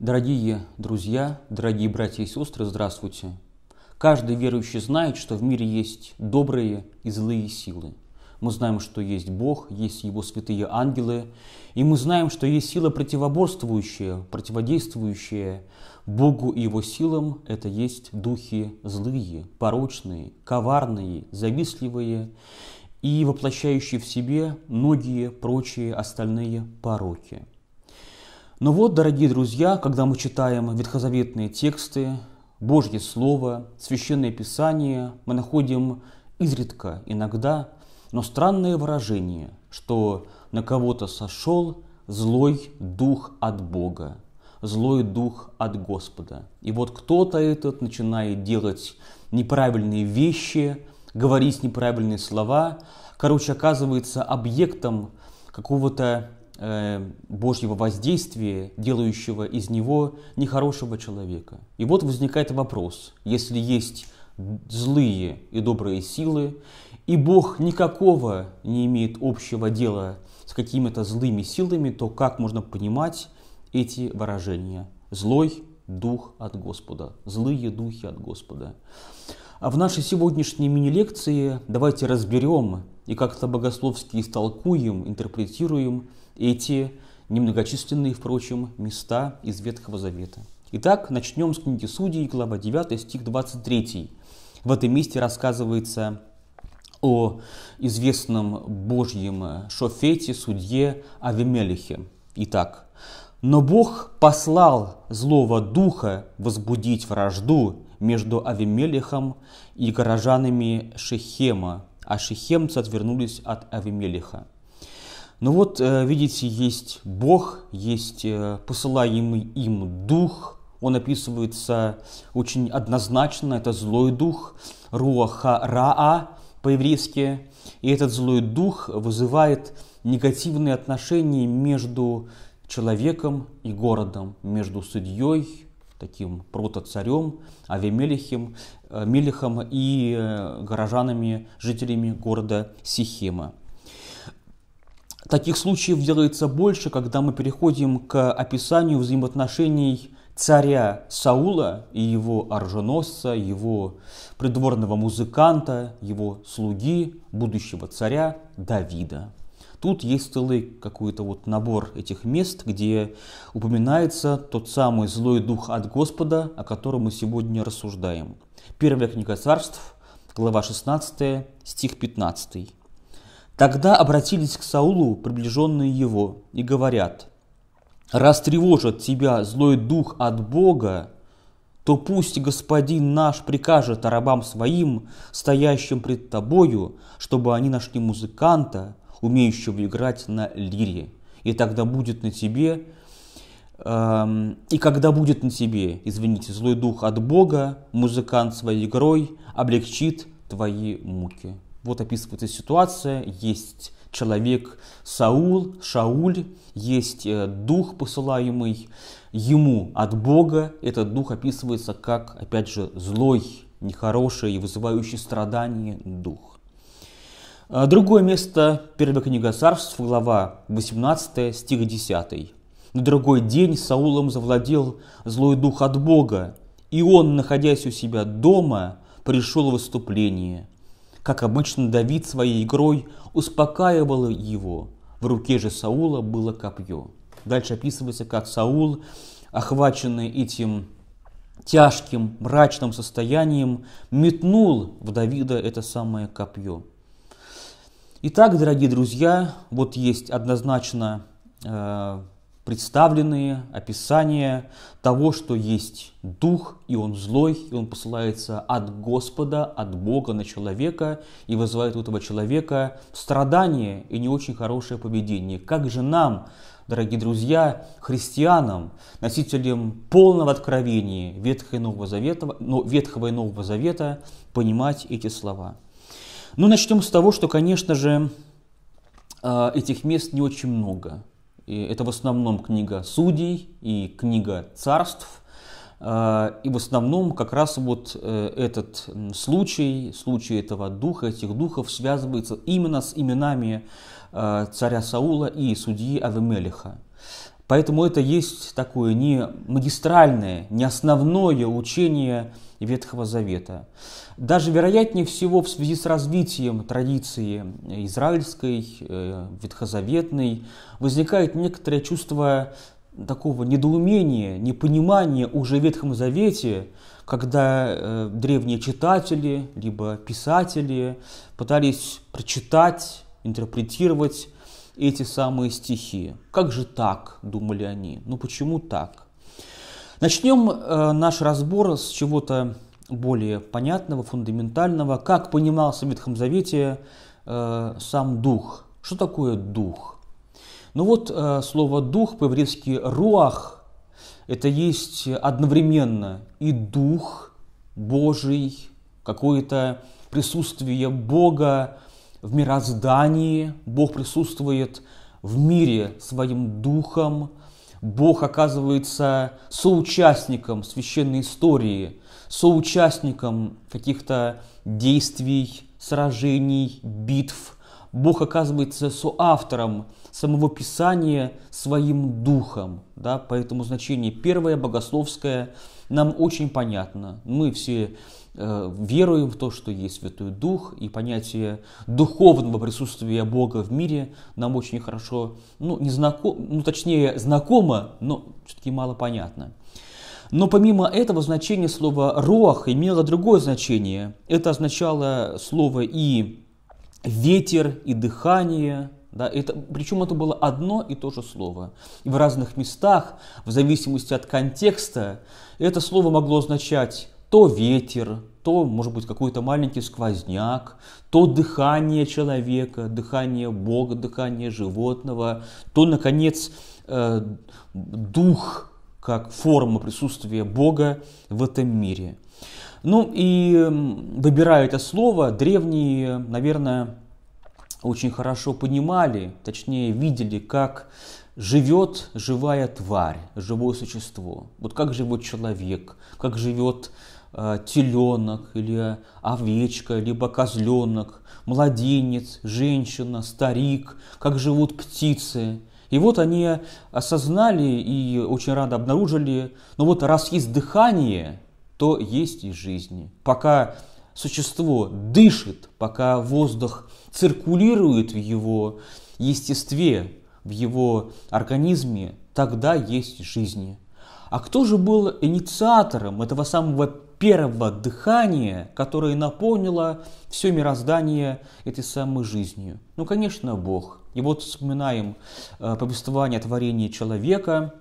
Дорогие друзья, дорогие братья и сестры, здравствуйте. Каждый верующий знает, что в мире есть добрые и злые силы. Мы знаем, что есть Бог, есть Его святые ангелы, и мы знаем, что есть сила противоборствующая, противодействующая Богу и Его силам. Это есть духи злые, порочные, коварные, завистливые и воплощающие в себе многие прочие остальные пороки. Но вот, дорогие друзья, когда мы читаем ветхозаветные тексты, Божье Слово, Священное Писание, мы находим изредка, иногда, но странное выражение, что на кого-то сошел злой дух от Бога, злой дух от Господа. И вот кто-то этот начинает делать неправильные вещи, говорить неправильные слова, короче, оказывается объектом какого-то Божьего воздействия, делающего из него нехорошего человека. И вот возникает вопрос, если есть злые и добрые силы, и Бог никакого не имеет общего дела с какими-то злыми силами, то как можно понимать эти выражения? Злой дух от Господа, злые духи от Господа. А в нашей сегодняшней мини-лекции давайте разберем и как-то богословски истолкуем, интерпретируем эти немногочисленные, впрочем, места из Ветхого Завета. Итак, начнем с книги Судей, глава 9, стих 23. В этом месте рассказывается о известном Божьем шофете, судье Авимелихе. Итак, «Но Бог послал злого духа возбудить вражду между Авимелихом и горожанами Шехема, а шехемцы отвернулись от Авимелиха. Ну вот, э, видите, есть Бог, есть э, посылаемый им дух, он описывается очень однозначно, это злой дух, руаха раа по-еврейски, и этот злой дух вызывает негативные отношения между человеком и городом, между судьей таким протоцарем Авимелихем, э, Мелихом и горожанами, жителями города Сихема. Таких случаев делается больше, когда мы переходим к описанию взаимоотношений царя Саула и его оруженосца, его придворного музыканта, его слуги, будущего царя Давида. Тут есть целый какой-то вот набор этих мест, где упоминается тот самый злой дух от Господа, о котором мы сегодня рассуждаем. Первая книга царств, глава 16, стих 15. Тогда обратились к Саулу приближенные его и говорят, «Раз тревожит тебя злой дух от Бога, то пусть господин наш прикажет рабам своим, стоящим пред тобою, чтобы они нашли музыканта, умеющего играть на лире. И тогда будет на тебе, э, и когда будет на тебе, извините, злой дух от Бога, музыкант своей игрой облегчит твои муки. Вот описывается ситуация, есть человек Саул, Шауль, есть э, дух, посылаемый ему от Бога. Этот дух описывается как, опять же, злой, нехороший и вызывающий страдания дух. А, другое место, первая книга царств, глава 18, стих 10. На другой день Саулом завладел злой дух от Бога, и он, находясь у себя дома, пришел в выступление. Как обычно, Давид своей игрой успокаивал его. В руке же Саула было копье. Дальше описывается, как Саул, охваченный этим тяжким, мрачным состоянием, метнул в Давида это самое копье. Итак, дорогие друзья, вот есть однозначно э, представленные описания того, что есть дух, и он злой, и он посылается от Господа, от Бога на человека, и вызывает у этого человека страдания и не очень хорошее поведение. Как же нам, дорогие друзья, христианам, носителям полного откровения Ветхого и Нового Завета, Ветхого и Нового Завета, понимать эти слова? Ну, начнем с того, что, конечно же, а, этих мест не очень много. И это в основном книга судей и книга царств. А, и в основном как раз вот э, этот случай, случай этого духа, этих духов связывается именно с именами а, царя Саула и судьи Авимелиха. Поэтому это есть такое не магистральное, не основное учение Ветхого Завета. Даже вероятнее всего в связи с развитием традиции израильской, э, ветхозаветной, возникает некоторое чувство такого недоумения, непонимания уже в Ветхом Завете, когда э, древние читатели, либо писатели пытались прочитать, интерпретировать эти самые стихи. Как же так, думали они? Ну почему так? Начнем э, наш разбор с чего-то более понятного, фундаментального. Как понимался в Ветхом Завете э, сам Дух? Что такое Дух? Ну вот э, слово «дух» по-еврейски «руах» – это есть одновременно и Дух Божий, какое-то присутствие Бога в мироздании, Бог присутствует в мире своим Духом, Бог оказывается соучастником священной истории, соучастником каких-то действий, сражений, битв. Бог оказывается соавтором самого Писания своим духом. Да? Поэтому значение первое, богословское, нам очень понятно. Мы все Э, веруем в то, что есть Святой Дух, и понятие духовного присутствия Бога в мире нам очень хорошо, ну, не знаком, ну точнее, знакомо, но все-таки мало понятно. Но помимо этого значение слова «руах» имело другое значение. Это означало слово и ветер, и дыхание, да, это, причем это было одно и то же слово. И в разных местах, в зависимости от контекста, это слово могло означать то ветер, то, может быть, какой-то маленький сквозняк, то дыхание человека, дыхание Бога, дыхание животного, то, наконец, э, дух как форма присутствия Бога в этом мире. Ну и выбирая это слово, древние, наверное, очень хорошо понимали, точнее видели, как живет живая тварь, живое существо. Вот как живет человек, как живет э, теленок или овечка, либо козленок, младенец, женщина, старик, как живут птицы. И вот они осознали и очень рано обнаружили, ну вот раз есть дыхание, то есть и жизнь. Пока существо дышит, пока воздух циркулирует в его естестве, в его организме, тогда есть жизнь. А кто же был инициатором этого самого первого дыхания, которое наполнило все мироздание этой самой жизнью? Ну, конечно, Бог. И вот вспоминаем э, повествование о творении человека,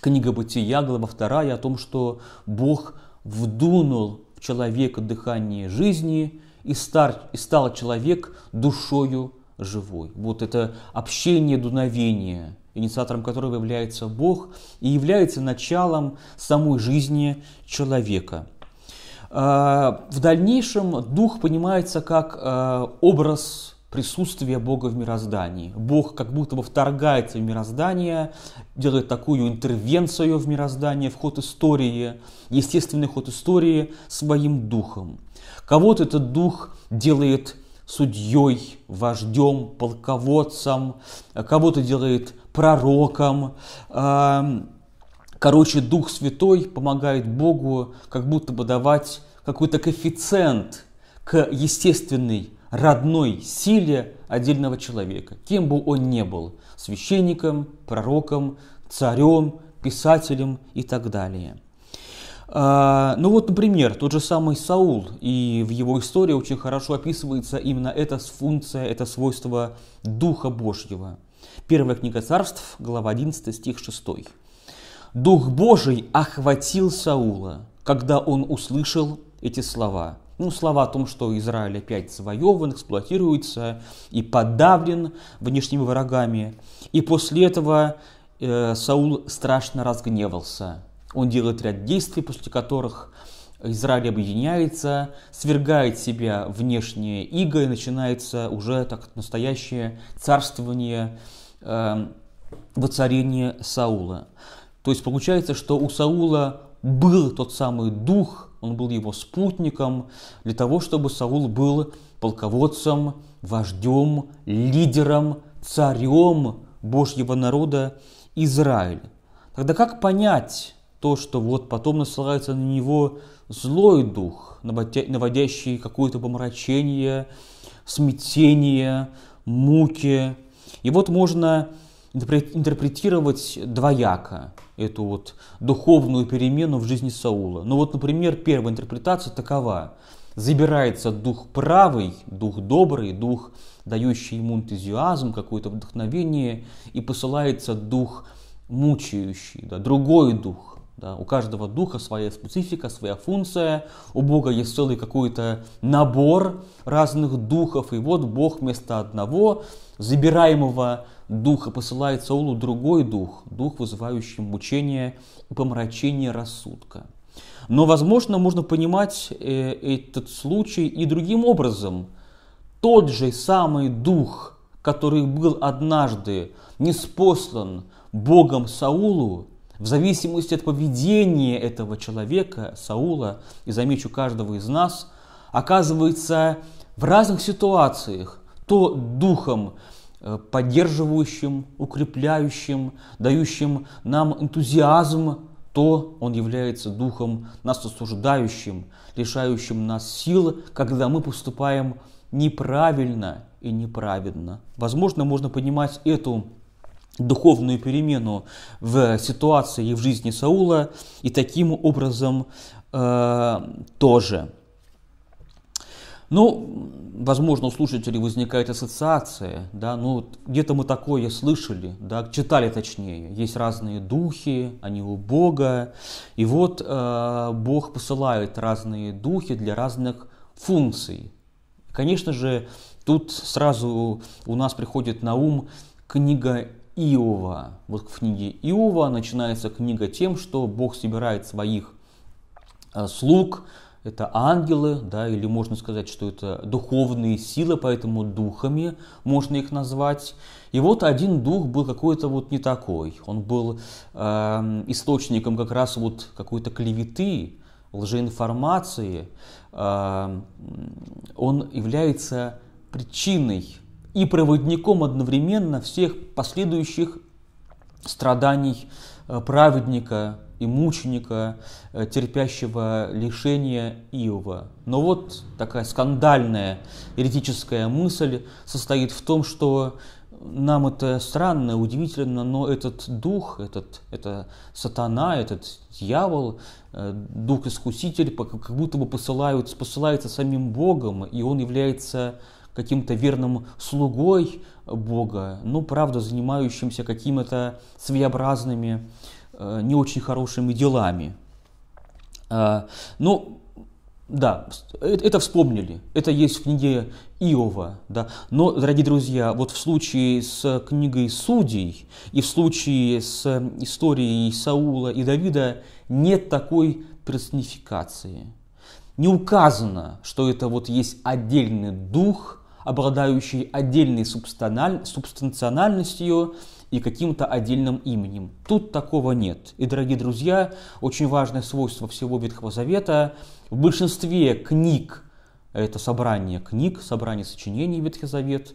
книга Бытия, глава 2, о том, что Бог вдунул в человека дыхание жизни, и, стар, и стал человек душою живой. Вот это общение дуновения, инициатором которого является Бог и является началом самой жизни человека. А, в дальнейшем дух понимается как а, образ присутствия Бога в мироздании. Бог как будто бы вторгается в мироздание, делает такую интервенцию в мироздание, в ход истории, естественный ход истории своим духом. Кого-то этот дух делает судьей, вождем, полководцем, кого-то делает пророком. Короче, Дух Святой помогает Богу как будто бы давать какой-то коэффициент к естественной, родной силе отдельного человека, кем бы он ни был, священником, пророком, царем, писателем и так далее. А, ну вот, например, тот же самый Саул, и в его истории очень хорошо описывается именно эта функция, это свойство Духа Божьего. Первая книга царств, глава 11, стих 6. «Дух Божий охватил Саула, когда он услышал эти слова». Ну, слова о том, что Израиль опять завоеван, эксплуатируется и подавлен внешними врагами. И после этого э, Саул страшно разгневался. Он делает ряд действий, после которых Израиль объединяется, свергает себя внешние иго и начинается уже так настоящее царствование, э, воцарение Саула. То есть получается, что у Саула был тот самый дух, он был его спутником, для того, чтобы Саул был полководцем, вождем, лидером, царем Божьего народа Израиль. Тогда как понять то, что вот потом насылается на него злой дух, наводящий какое-то помрачение, смятение, муки. И вот можно интерпретировать двояко эту вот духовную перемену в жизни Саула. Ну вот, например, первая интерпретация такова. Забирается дух правый, дух добрый, дух, дающий ему энтузиазм, какое-то вдохновение, и посылается дух мучающий, да, другой дух, да, у каждого духа своя специфика, своя функция. У Бога есть целый какой-то набор разных духов. И вот Бог вместо одного забираемого духа посылает Саулу другой дух, дух, вызывающий мучение и помрачение рассудка. Но, возможно, можно понимать э, этот случай и другим образом. Тот же самый дух, который был однажды неспослан Богом Саулу, в зависимости от поведения этого человека, Саула, и замечу каждого из нас, оказывается в разных ситуациях то духом поддерживающим, укрепляющим, дающим нам энтузиазм, то он является духом нас осуждающим, лишающим нас сил, когда мы поступаем неправильно и неправедно. Возможно, можно понимать эту духовную перемену в ситуации и в жизни Саула, и таким образом э, тоже. Ну, возможно, у слушателей возникает ассоциация, да, ну, где-то мы такое слышали, да, читали точнее. Есть разные духи, они у Бога, и вот э, Бог посылает разные духи для разных функций. Конечно же, тут сразу у нас приходит на ум книга Иова. Вот в книге Иова начинается книга тем, что Бог собирает своих э, слуг, это ангелы, да, или можно сказать, что это духовные силы, поэтому духами можно их назвать. И вот один дух был какой-то вот не такой. Он был э, источником как раз вот какой-то клеветы, лжеинформации. Э, он является причиной и проводником одновременно всех последующих страданий праведника и мученика, э, терпящего лишения Иова. Но вот такая скандальная еретическая мысль состоит в том, что нам это странно, удивительно, но этот дух, этот, это сатана, этот дьявол, э, дух-искуситель, как будто бы посылают, посылается самим Богом, и он является каким-то верным слугой Бога, ну, правда, занимающимся какими-то своеобразными, э, не очень хорошими делами. Э, ну, да, это вспомнили, это есть в книге Иова, да. Но, дорогие друзья, вот в случае с книгой Судей и в случае с историей Саула и Давида нет такой персонификации. Не указано, что это вот есть отдельный дух – обладающий отдельной субстанциональностью и каким-то отдельным именем. Тут такого нет. И, дорогие друзья, очень важное свойство всего Ветхого Завета, в большинстве книг, это собрание книг, собрание сочинений Ветхий Завет,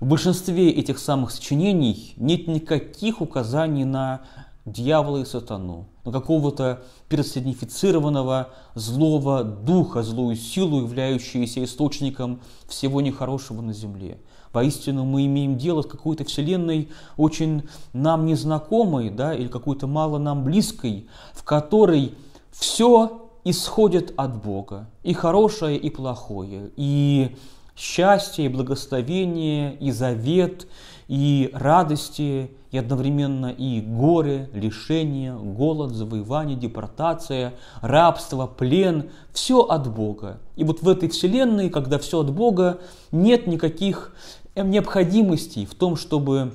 в большинстве этих самых сочинений нет никаких указаний на дьявола и сатану, на какого-то персонифицированного злого духа, злую силу, являющуюся источником всего нехорошего на земле. Воистину мы имеем дело с какой-то вселенной очень нам незнакомой, да, или какой-то мало нам близкой, в которой все исходит от Бога, и хорошее, и плохое, и счастье, и благословение, и завет, и радости, и одновременно и горе, лишение, голод, завоевание, депортация, рабство, плен, все от Бога. И вот в этой вселенной, когда все от Бога, нет никаких необходимостей в том, чтобы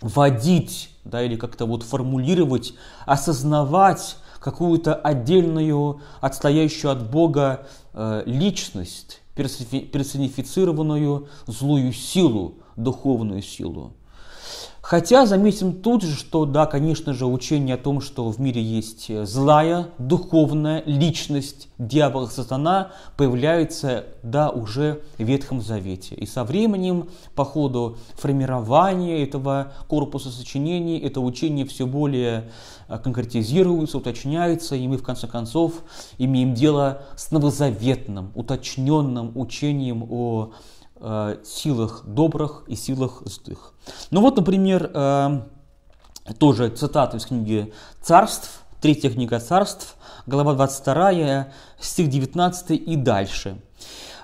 водить, да, или как-то вот формулировать, осознавать какую-то отдельную, отстоящую от Бога э, личность, персонифицированную злую силу, духовную силу. Хотя заметим тут же, что да, конечно же, учение о том, что в мире есть злая, духовная личность, дьявол, сатана, появляется, да, уже в Ветхом Завете. И со временем, по ходу формирования этого корпуса сочинений, это учение все более э, конкретизируется, уточняется, и мы, в конце концов, имеем дело с новозаветным, уточненным учением о э, силах добрых и силах злых. Ну вот, например, э, тоже цитата из книги «Царств», третья книга «Царств», глава 22, стих 19 и дальше.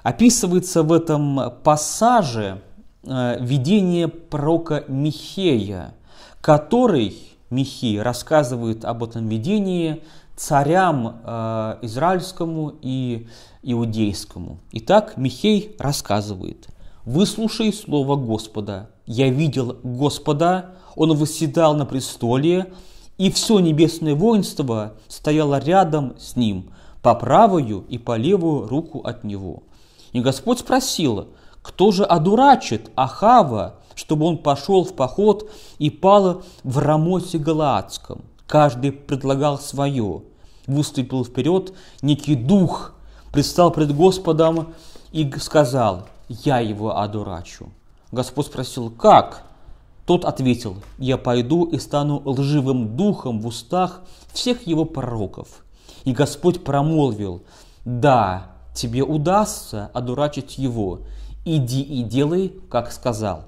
Описывается в этом пассаже э, видение пророка Михея, который, Михей, рассказывает об этом видении царям э, израильскому и иудейскому. Итак, Михей рассказывает. «Выслушай слово Господа. Я видел Господа, Он восседал на престоле, и все небесное воинство стояло рядом с Ним, по правую и по левую руку от Него. И Господь спросил, кто же одурачит Ахава, чтобы он пошел в поход и пал в Рамоте Галаадском? Каждый предлагал свое. Выступил вперед некий дух, предстал пред Господом и сказал, я его одурачу. Господь спросил, как? Тот ответил, я пойду и стану лживым духом в устах всех его пророков. И Господь промолвил, да, тебе удастся одурачить его, иди и делай, как сказал.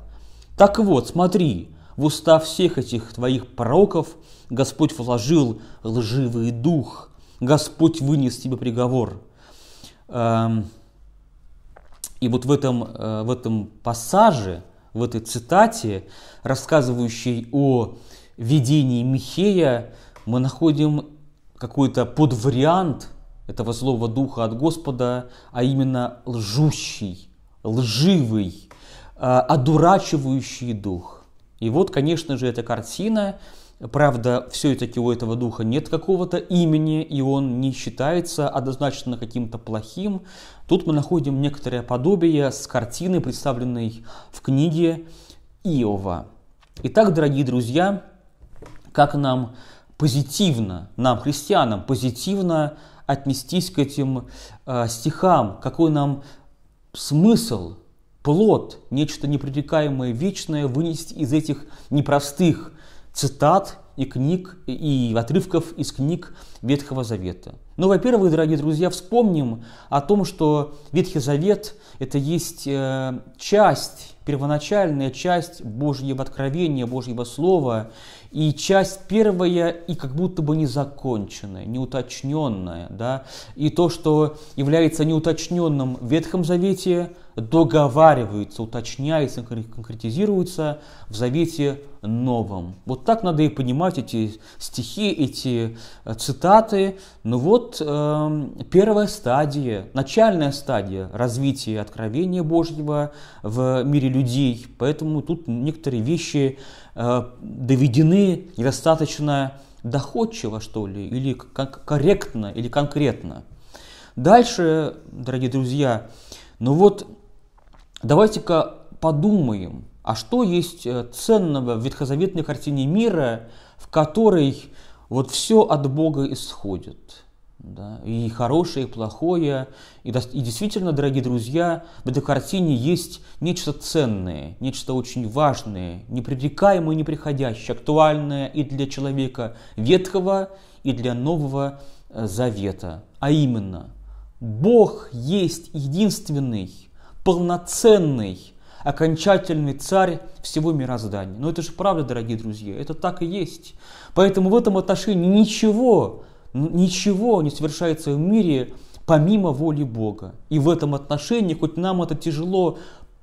Так вот, смотри, в уста всех этих твоих пророков Господь вложил лживый дух, Господь вынес тебе приговор. Эм, и вот в этом, э, в этом пассаже, в этой цитате, рассказывающей о видении Михея, мы находим какой-то подвариант этого злого духа от Господа, а именно лжущий, лживый, э, одурачивающий дух. И вот, конечно же, эта картина Правда, все-таки у этого духа нет какого-то имени, и он не считается однозначно каким-то плохим. Тут мы находим некоторое подобие с картиной, представленной в книге Иова. Итак, дорогие друзья, как нам позитивно, нам, христианам, позитивно отнестись к этим э, стихам, какой нам смысл, плод, нечто непререкаемое, вечное вынести из этих непростых цитат и книг, и отрывков из книг Ветхого Завета. Ну, во-первых, дорогие друзья, вспомним о том, что Ветхий Завет – это есть э, часть, первоначальная часть Божьего откровения, Божьего Слова, и часть первая и как будто бы незаконченная, неуточненная. Да? И то, что является неуточненным в Ветхом Завете, договаривается, уточняется, конкретизируется в Завете Новом. Вот так надо и понимать эти стихи, эти э, цитаты. Ну вот э, первая стадия, начальная стадия развития откровения Божьего в мире людей. Поэтому тут некоторые вещи э, доведены недостаточно доходчиво, что ли, или корректно, или конкретно. Дальше, дорогие друзья, ну вот Давайте-ка подумаем, а что есть э, ценного в ветхозаветной картине мира, в которой вот все от Бога исходит. Да, и хорошее, и плохое. И, и действительно, дорогие друзья, в этой картине есть нечто ценное, нечто очень важное, непререкаемое, неприходящее, актуальное и для человека Ветхого, и для Нового э, Завета. А именно, Бог есть единственный, полноценный, окончательный царь всего мироздания. Но это же правда, дорогие друзья, это так и есть. Поэтому в этом отношении ничего, ничего не совершается в мире помимо воли Бога. И в этом отношении, хоть нам это тяжело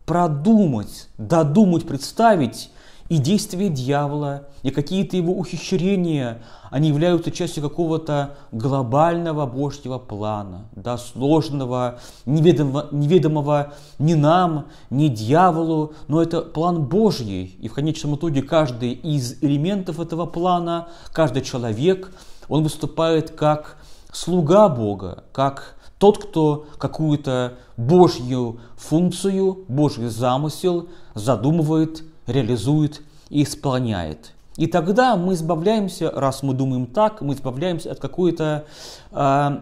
продумать, додумать, представить, и действия дьявола, и какие-то его ухищрения, они являются частью какого-то глобального Божьего плана, да, сложного, неведомого, неведомого ни нам, ни дьяволу, но это план Божий. И в конечном итоге каждый из элементов этого плана, каждый человек, он выступает как слуга Бога, как тот, кто какую-то Божью функцию, Божий замысел задумывает реализует и исполняет. И тогда мы избавляемся, раз мы думаем так, мы избавляемся от какой-то э,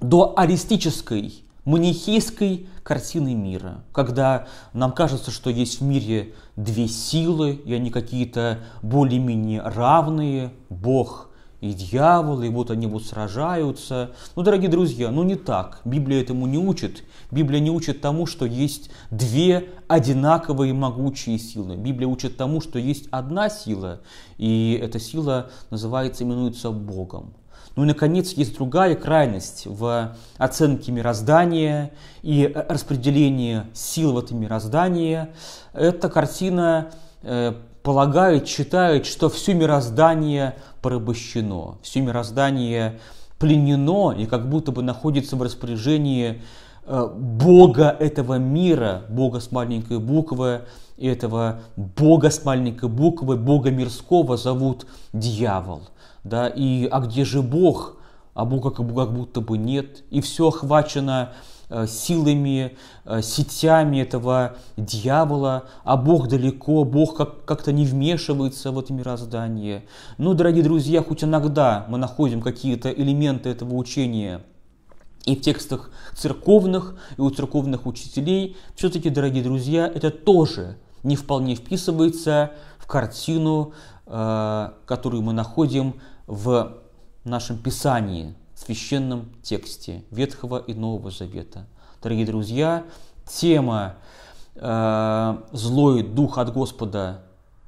дуалистической, манихейской картины мира, когда нам кажется, что есть в мире две силы, и они какие-то более-менее равные, Бог и дьявол, и вот они вот сражаются. Ну, дорогие друзья, ну не так. Библия этому не учит. Библия не учит тому, что есть две одинаковые могучие силы. Библия учит тому, что есть одна сила, и эта сила называется, именуется Богом. Ну и, наконец, есть другая крайность в оценке мироздания и распределении сил в этом мироздании. Эта картина полагает, считает, что все мироздание порабощено, все мироздание пленено и как будто бы находится в распоряжении э, Бога этого мира, Бога с маленькой буквы, этого Бога с маленькой буквы, Бога мирского зовут дьявол. Да, и а где же Бог? А Бога как, будто бы нет. И все охвачено силами, э, сетями этого дьявола, а Бог далеко, Бог как- как-то не вмешивается в это мироздание. Ну, дорогие друзья, хоть иногда мы находим какие-то элементы этого учения и в текстах церковных, и у церковных учителей, все-таки, дорогие друзья, это тоже не вполне вписывается в картину, э, которую мы находим в нашем Писании, священном тексте Ветхого и Нового Завета. Дорогие друзья, тема э, «Злой дух от Господа»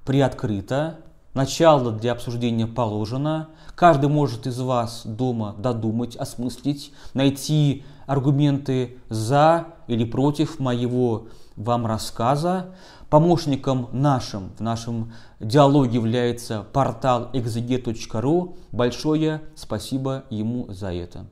приоткрыта, начало для обсуждения положено. Каждый может из вас дома додумать, осмыслить, найти аргументы за или против моего вам рассказа. Помощником нашим в нашем диалоге является портал exeget.ru. Большое спасибо ему за это.